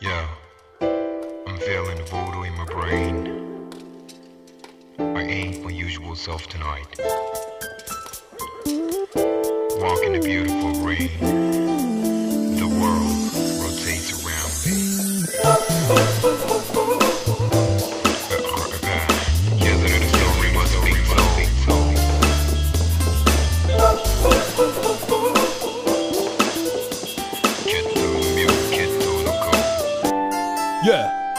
Yeah, I'm feeling voodoo in my brain. I ain't my usual self tonight. Walking the beautiful rain, the world rotates around me. Oh, oh, oh, oh, oh. Yeah.